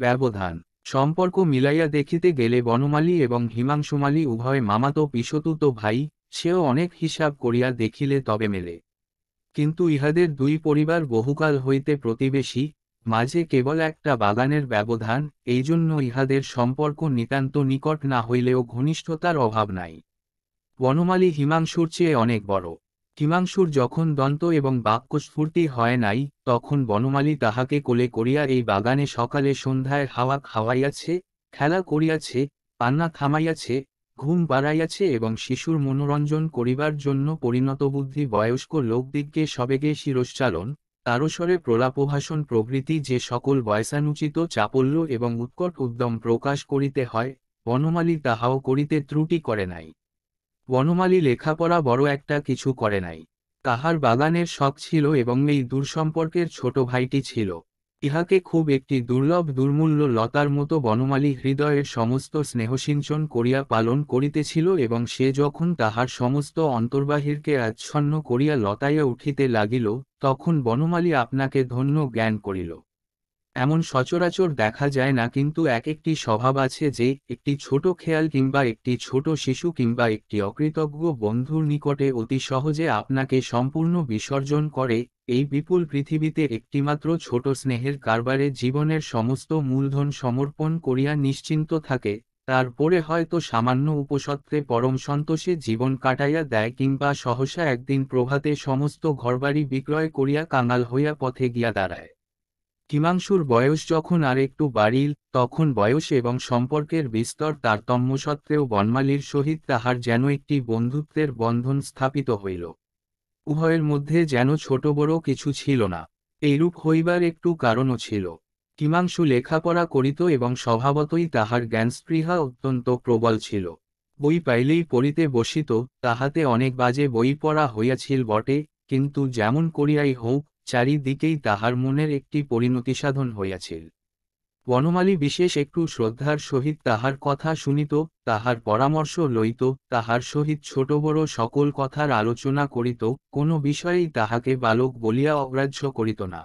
ব্যবধান। সম্পর্ক মিলাইয়া দেখিতে গেলে বনমালী এবং হিমাংশুমালী উভয় মামাতো পিসতুত ভাই, সেও অনেক হিসাব করিয়া দেখিলে তবে মেলে। কিন্তু ইহাদের দুই পরিবার বহুকাল হইতে প্রতিবেশী, মাঝে কেবল একটা বাগানের ব্যবধান এই জন্য ইহাদের সম্পর্ক নিতান্ত নিকট না হইলেও ঘনিষ্ঠতার অভাব নাই। বনমালী হিমাংশুর চেয়ে অনেক বড়। হিমাংশুর যখন দন্ত এবং বাক্যস্ফূর্তি হয় নাই, তখন বনমালী তাহাকে কোলে করিয়া এই বাগানে সকালে সন্ধ্যায় হাওয়া খাওয়াইয়াছে, খেলা করিয়াছে, পান্না থামাইয়াছে, ঘুম বাড়াইয়াছে এবং শিশুর মনোরঞ্জন করিবার জন্য পরিণতবুদ্ধি বয়স্ক লোকদিগকে সবেগে শিরশ্চালন, তারস্বরে প্রলাপভাষণ প্রভৃতি যে সকল বয়সানুচিত চাপল্য এবং উৎকট উদ্যম প্রকাশ করিতে হয়, বনমালী তাহাও করিতে ত্রুটি করে নাই। বনমালী লেখাপড়া বড় একটা কিছু করে নাই। তাহার বাগানের শখ ছিল এবং এই দূরসম্পর্কের ছোট ভাইটি ছিল। ইহাকে খুব একটি দুর্লভ দুর্মূল্য লতার মতো বনমালী হৃদয়ের সমস্ত স্নেহসিঞ্চন করিয়া পালন করিতেছিল এবং সে যখন তাহার সমস্ত অন্তর্বাহিরকে আচ্ছন্ন করিয়া লতাইয়া উঠিতে লাগিল, তখন বনমালী আপনাকে ধন্য জ্ঞান করিল। এমন সচরাচর দেখা যায় না কিন্তু এক একটি স্বভাব আছে যে একটি ছোট খেয়াল কিংবা একটি ছোট শিশু কিংবা একটি অকৃতজ্ঞ বন্ধুর নিকটে অতি সহজে আপনাকে সম্পূর্ণ বিসর্জন করে, এই বিপুল পৃথিবীতে একটিমাত্র ছোট স্নেহের কারবারে জীবনের সমস্ত মূলধন সমর্পণ করিয়া নিশ্চিন্ত থাকে, তারপরে হয়তো সামান্য উপসত্ত্বে পরম সন্তোষে জীবন কাটাইয়া দেয় কিংবা সহসা একদিন প্রভাতে সমস্ত ঘরবাড়ি বিক্রয় করিয়া কাঙাল হইয়া পথে গিয়া দাঁড়ায়। হিমাংশুর বয়স যখন আর একটু বাড়িল, তখন বয়স এবং সম্পর্কের বিস্তর তারতম্য সত্ত্বেও বনমালীর সহিত তাহার যেন একটি বন্ধুত্বের বন্ধন স্থাপিত হইল। উভয়ের মধ্যে যেন ছোট বড় কিছু ছিল না। এইরূপ হইবার একটু কারণও ছিল। হিমাংশু লেখাপড়া করিত এবং স্বভাবতই তাহার জ্ঞানস্পৃহা অত্যন্ত প্রবল ছিল। বই পাইলেই পড়িতে বসিত, তাহাতে অনেক বাজে বই পড়া হইয়াছিল বটে, কিন্তু যেমন করিয়াই হোক চারিদিকেই তাহার মনের একটি পরিণতিসাধন হইয়াছিল বনমালী বিশেষ একটু শ্রদ্ধার সহিত তাহার কথা শুনিত, তাহার পরামর্শ লইত, তাহার সহিত ছোট বড় সকল কথার আলোচনা করিত, কোনো বিষয়েই তাহাকে বালক বলিয়া অগ্রাহ্য করিত না।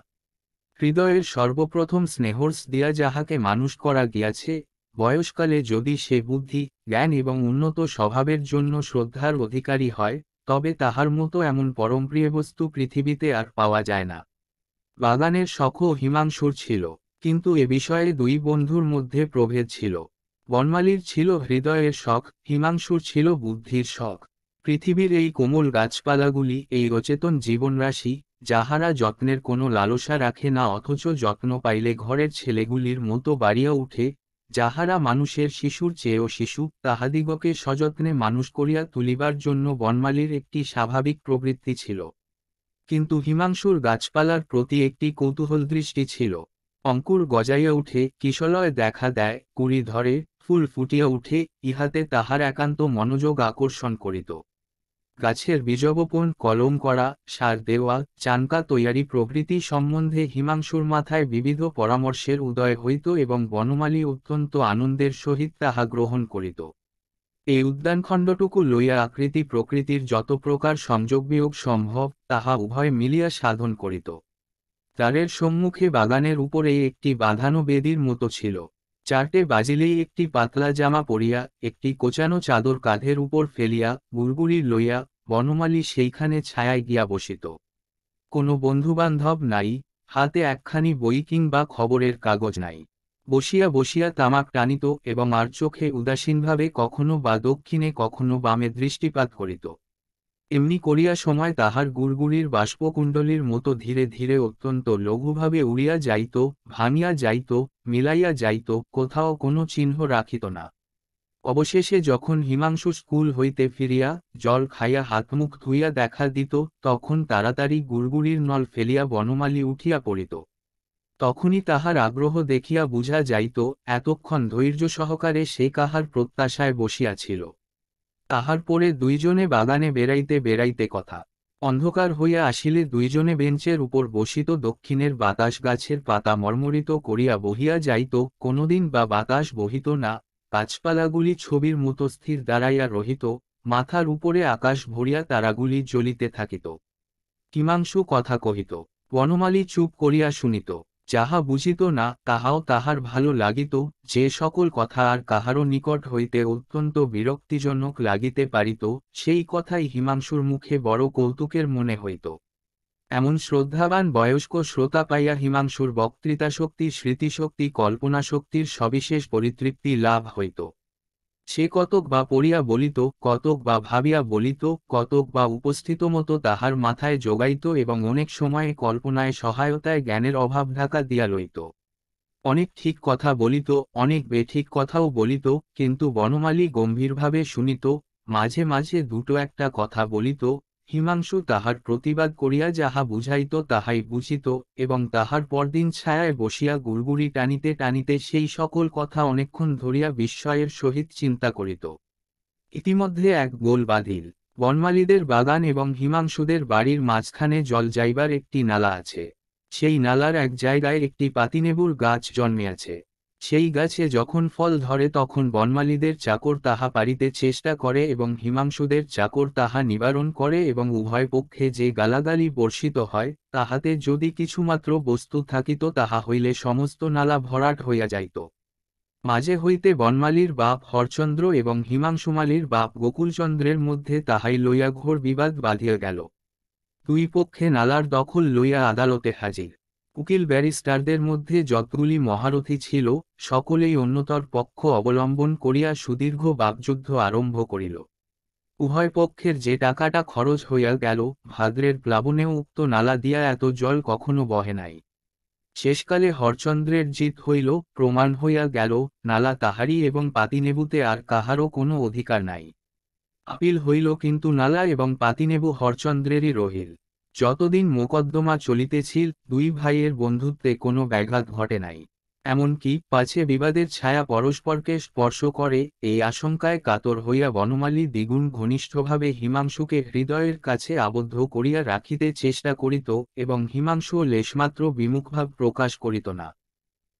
হৃদয়ের সর্বপ্রথম স্নেহর্স দিয়া যাহাকে মানুষ করা গিয়াছে, বয়সকালে যদি সে বুদ্ধি, জ্ঞান এবং উন্নত স্বভাবের জন্য শ্রদ্ধার অধিকারী হয় তবে তাহার মতো এমন পরমপ্রিয় বস্তু পৃথিবীতে আর পাওয়া যায় না। বাগানের শখও হিমাংশুর ছিল, কিন্তু এ বিষয়ে দুই বন্ধুর মধ্যে প্রভেদ ছিল। বনমালীর ছিল হৃদয়ের শখ, হিমাংশুর ছিল বুদ্ধির শখ। পৃথিবীর এই কোমল গাছপালাগুলি এই অচেতন জীবনরাশি, যাহারা যত্নের কোনো লালসা রাখে না অথচ যত্ন পাইলে ঘরের ছেলেগুলির মতো বাড়িয়া উঠে যাহারা মানুষের শিশুর চেয়েও শিশু, তাহাদিগকে সযত্নে মানুষ করিয়া তুলিবার জন্য বনমালীর একটি স্বাভাবিক প্রবৃত্তি ছিল। কিন্তু হিমাংশুর গাছপালার প্রতি একটি কৌতূহল দৃষ্টি ছিল। অঙ্কুর গজাইয়া উঠে, কিশলয় দেখা দেয়, কুড়ি ধরে, ফুল ফুটিয়া উঠে, ইহাতে তাহার একান্ত মনোযোগ আকর্ষণ করিত। গাছের বীজবপন, কলম করা, সার দেওয়া, চানকা তৈয়ারি প্রভৃতি সম্বন্ধে হিমাংশুর মাথায় বিবিধ পরামর্শের উদয় হইত এবং বনমালী অত্যন্ত আনন্দের সহিত তাহা গ্রহণ করিত। এই উদ্যানখণ্ডটুকু লইয়া আকৃতি প্রকৃতির যত প্রকার সংযোগ বিয়োগ সম্ভব, তাহা উভয় মিলিয়া সাধন করিত। দ্বারের সম্মুখে বাগানের উপরে একটি বাঁধানো বেদির মতো ছিল। চারটে বাজিলেই একটি পাতলা জামা পরিয়া, একটি কোচানো চাদর কাঁধের উপর ফেলিয়া বুলবুলির লইয়া, বনমালী সেইখানে ছায়ায় গিয়া বসিত। কোনো বন্ধুবান্ধব নাই, হাতে একখানি বই কিংবা খবরের কাগজ নাই। বসিয়া বসিয়া তামাক টানিত এবং আর চোখে উদাসীনভাবে কখনো বা দক্ষিণে কখনো বামে দৃষ্টিপাত করিত। এমনি করিয়া সময় তাহার গুড়গুড়ির বাষ্পকুণ্ডলীর মতো ধীরে ধীরে অত্যন্ত লঘুভাবে উড়িয়া যাইত, ভাঙিয়া যাইত, মিলাইয়া যাইত, কোথাও কোনো চিহ্ন রাখিত না। অবশেষে যখন হিমাংশু স্কুল হইতে ফিরিয়া জল খাইয়া হাতমুখ ধুইয়া দেখা দিত, তখন তাড়াতাড়ি গুড়গুড়ির নল ফেলিয়া বনমালী উঠিয়া পড়িত। তখনই তাহার আগ্রহ দেখিয়া বুঝা যাইত, এতক্ষণ ধৈর্য সহকারে সে কাহার প্রত্যাশায় বসিয়াছিল তাহার পরে দুইজনে বাগানে বেড়াইতে বেড়াইতে কথা। অন্ধকার হইয়া আসিলে দুইজনে বেঞ্চের উপর বসিত দক্ষিণের বাতাস গাছের পাতা মর্মরিত করিয়া বহিয়া যাইত, কোনোদিন বা বাতাস বহিত না, গাছপালাগুলি ছবির মতো স্থির দাঁড়াইয়া রহিত, মাথার উপরে আকাশ ভরিয়া তারাগুলি জ্বলিতে থাকিত। কিমাংশু কথা কহিত, বনমালী চুপ করিয়া শুনিত। যাহা বুঝিত না, তাহাও তাহার ভালো লাগিত, যে সকল কথা আর কাহারও নিকট হইতে অত্যন্ত বিরক্তিজনক লাগিতে পারিত, সেই কথাই হিমাংশুর মুখে বড় কৌতুকের মনে হইত। এমন শ্রদ্ধাবান বয়স্ক শ্রোতা পাইয়া হিমাংশুর বক্তৃতাশক্তি, স্মৃতিশক্তি, কল্পনাশক্তির সবিশেষ পরিতৃপ্তি লাভ হইত। সে কতক বা পড়িয়া বলিত, কতক বা ভাবিয়া বলিত, কতক বা উপস্থিত মতো তাহার মাথায় জোগাইত এবং অনেক সময়ে কল্পনায় সহায়তায় জ্ঞানের অভাব ঢাকা দিয়া লইত অনেক ঠিক কথা বলিত, অনেক বেঠিক কথাও বলিত, কিন্তু বনমালী গম্ভীরভাবে শুনিত, মাঝে মাঝে দুটো একটা কথা বলিত হিমাংশু তাহার প্রতিবাদ করিয়া যাহা বুঝাইত তাহাই বুঝিত, এবং তাহার পরদিন ছায়ায় বসিয়া গুড়গুড়ি টানিতে টানিতে সেই সকল কথা অনেকক্ষণ ধরিয়া বিস্ময়ের সহিত চিন্তা করিত। ইতিমধ্যে এক গোল বাঁধিল। বনমালীদের বাগান এবং হিমাংশুদের বাড়ির মাঝখানে জল যাইবার একটি নালা আছে। সেই নালার এক জায়গায় একটি পাতিনেবুর গাছ জন্মিয়াছে। সেই গাছে যখন ফল ধরে তখন বনমালীদের চাকর তাহা পারিতে চেষ্টা করে এবং হিমাংশুদের চাকর তাহা নিবারণ করে এবং উভয় পক্ষে যে গালাগালি বর্ষিত হয়, তাহাতে যদি কিছুমাত্র বস্তু থাকিত তাহা হইলে সমস্ত নালা ভরাট হইয়া যাইত। মাঝে হইতে বনমালীর বাপ হরচন্দ্র এবং হিমাংশুমালীর বাপ গোকুলচন্দ্রের মধ্যে তাহাই লইয়া ঘোর বিবাদ বাঁধিয়া গেল। দুই পক্ষে নালার দখল লইয়া আদালতে হাজির। উকিল ব্যারিস্টারদের মধ্যে যতগুলি মহারথী ছিল, সকলেই অন্যতর পক্ষ অবলম্বন করিয়া সুদীর্ঘ বাকযুদ্ধ আরম্ভ করিল। উভয় পক্ষের যে টাকাটা খরচ হইয়া গেল, ভাদ্রের প্লাবনেও উক্ত নালা দিয়া এত জল কখনো বহে নাই। শেষকালে হরচন্দ্রের জিত হইল, প্রমাণ হইয়া গেল, নালা তাহারই এবং পাতিনেবুতে আর কাহারও কোনো অধিকার নাই। আপিল হইল কিন্তু নালা এবং পাতিনেবু হরচন্দ্রেরই রহিল। যতদিন মোকদ্দমা চলিতেছিল, দুই ভাইয়ের বন্ধুত্বে কোনো ব্যাঘাত ঘটে নাই। এমনকি পাছে বিবাদের ছায়া পরস্পরকে স্পর্শ করে, এই আশঙ্কায় কাতর হইয়া বনমালী দ্বিগুণ ঘনিষ্ঠভাবে হিমাংশুকে হৃদয়ের কাছে আবদ্ধ করিয়া রাখিতে চেষ্টা করিত এবং হিমাংশুও লেশমাত্র বিমুখভাব প্রকাশ করিত না।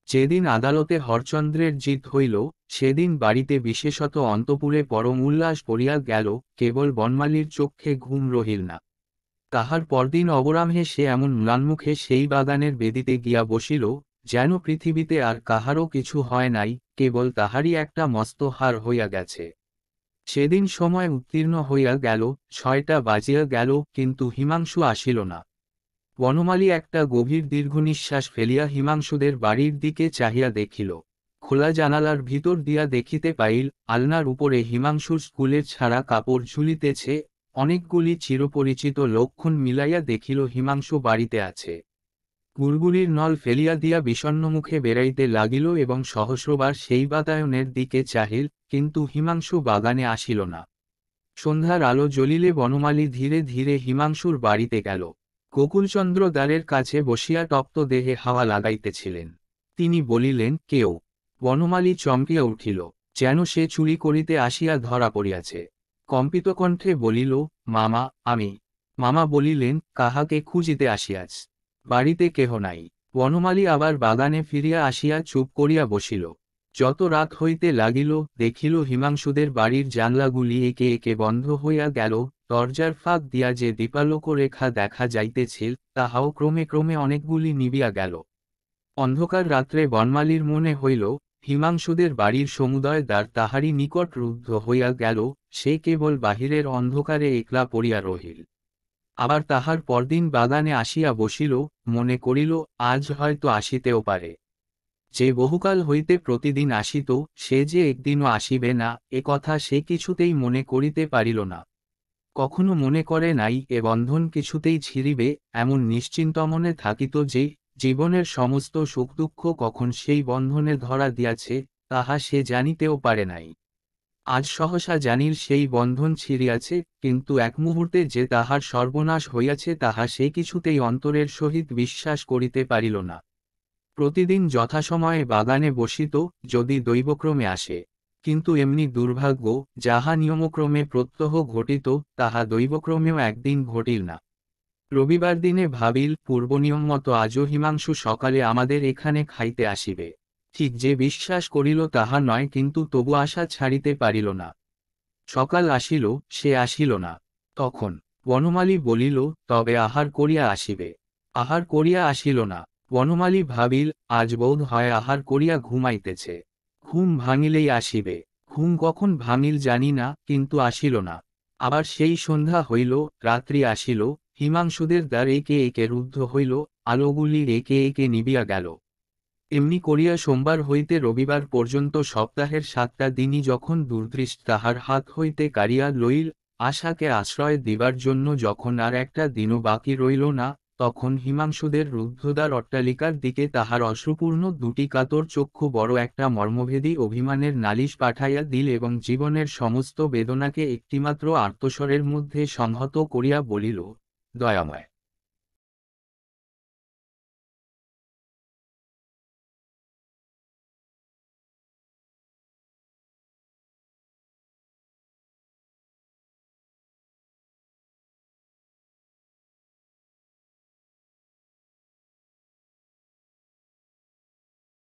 যেদিন আদালতে হরচন্দ্রের জিত হইল, সেদিন বাড়িতে বিশেষত অন্তপুরে পরম উল্লাস পড়িয়া গেল, কেবল বনমালীর চক্ষে ঘুম রহিল না। তাহার পরদিন অবরামহে সে এমন ম্লানমুখে সেই বাগানের বেদিতে গিয়া বসিল, যেন পৃথিবীতে আর কাহারও কিছু হয় নাই, কেবল তাহারই একটা মস্ত হার হইয়া গেছে। সেদিন সময় উত্তীর্ণ হইয়া গেল, ছয়টা বাজিয়া গেল, কিন্তু হিমাংশু আসিল না। বনমালী একটা গভীর দীর্ঘনিশ্বাস ফেলিয়া হিমাংশুদের বাড়ির দিকে চাহিয়া দেখিল। খোলা জানালার ভিতর দিয়া দেখিতে পাইল, আলনার উপরে হিমাংশুর স্কুলের ছাড়া কাপড় ঝুলিতেছে অনেকগুলি চিরপরিচিত লক্ষণ মিলাইয়া দেখিল হিমাংশু বাড়িতে আছে। গুড়গুড়ির নল ফেলিয়া দিয়া বিষণ্নমুখে বেড়াইতে লাগিল এবং সহস্রবার সেই বাতায়নের দিকে চাহিল, কিন্তু হিমাংশু বাগানে আসিল না। সন্ধ্যার আলো জ্বলিলে বনমালী ধীরে ধীরে হিমাংশুর বাড়িতে গেল। গোকুলচন্দ্র দ্বারের কাছে বসিয়া তপ্ত দেহে হাওয়া লাগাইতেছিলেন। তিনি বলিলেন, কেউ? বনমালী চমকিয়া উঠিল, যেন সে চুরি করিতে আসিয়া ধরা পড়িয়াছে। কম্পিত কণ্ঠে বলিল, মামা, আমি। মামা বলিলেন, কাহাকে খুঁজিতে আসিয়াছ? বাড়িতে কেহ নাই। বনমালী আবার বাগানে ফিরিয়া আসিয়া চুপ করিয়া বসিল। যত রাত হইতে লাগিল, দেখিল হিমাংশুদের বাড়ির জানলাগুলি একে একে বন্ধ হইয়া গেল। দরজার ফাঁক দিয়া যে দীপালোক রেখা দেখা যাইতেছিল তাহাও ক্রমে ক্রমে অনেকগুলি নিবিয়া গেল। অন্ধকার রাত্রে বনমালীর মনে হইল হিমাংশুদের বাড়ির সমুদয় দ্বার তাহারই নিকট রুদ্ধ হইয়া গেল, সে কেবল বাহিরের অন্ধকারে একলা পড়িয়া রহিল। আবার তাহার পরদিন বাগানে আসিয়া বসিল, মনে করিল, আজ হয়তো আসিতেও পারে। যে বহুকাল হইতে প্রতিদিন আসিত, সে যে একদিনও আসিবে না, এ কথা সে কিছুতেই মনে করিতে পারিল না। কখনো মনে করে নাই, এ বন্ধন কিছুতেই ছিঁড়িবে, এমন নিশ্চিন্ত মনে থাকিত যে জীবনের সমস্ত সুখ দুঃখ কখন সেই বন্ধনে ধরা দিয়াছে, তাহা সে জানিতেও পারে নাই। আজ সহসা জানিল সেই বন্ধন ছিঁড়িয়াছে, কিন্তু এক মুহূর্তে যে তাহার সর্বনাশ হইয়াছে, তাহা সে কিছুতেই অন্তরের সহিত বিশ্বাস করিতে পারিল না। প্রতিদিন যথাসময়ে বাগানে বসিত, যদি দৈবক্রমে আসে। কিন্তু এমনি দুর্ভাগ্য, যাহা নিয়মক্রমে প্রত্যহ ঘটিত, তাহা দৈবক্রমেও একদিন ঘটিল না। রবিবার দিনে ভাবিল, পূর্বনিয়ম মতো আজও হিমাংশু সকালে আমাদের এখানে খাইতে আসিবে। ঠিক যে বিশ্বাস করিল তাহা নয়, কিন্তু তবু আশা ছাড়িতে পারিল না। সকাল আসিল, সে আসিল না। তখন বনমালী বলিল, তবে আহার করিয়া আসিবে। আহার করিয়া আসিল না বনমালী ভাবিল, আজ বোধ হয় আহার করিয়া ঘুমাইতেছে। ঘুম ভাঙিলেই আসিবে। ঘুম কখন ভাঙিল জানি না, কিন্তু আসিল না। আবার সেই সন্ধ্যা হইল, রাত্রি আসিল হিমাংশুদের দ্বার একে একে রুদ্ধ হইল, আলোগুলি একে একে নিবিয়া গেল। এমনি করিয়া সোমবার হইতে রবিবার পর্যন্ত সপ্তাহের সাতটা দিনই যখন দুর্দৃষ্ট তাহার হাত হইতে কারিয়া লইল, আশাকে আশ্রয় দিবার জন্য যখন আর একটা দিনও বাকি রইল না, তখন হিমাংশুদের রুদ্ধদ্বার অট্টালিকার দিকে তাহার অশ্রুপূর্ণ দুটি কাতর চক্ষু বড় একটা মর্মভেদী অভিমানের নালিশ পাঠাইয়া দিল এবং জীবনের সমস্ত বেদনাকে একটিমাত্র আর্তস্বরের মধ্যে সংহত করিয়া বলিল Доямы.